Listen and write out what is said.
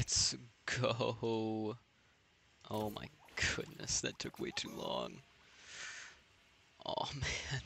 Let's go. Oh my goodness, that took way too long. Oh man.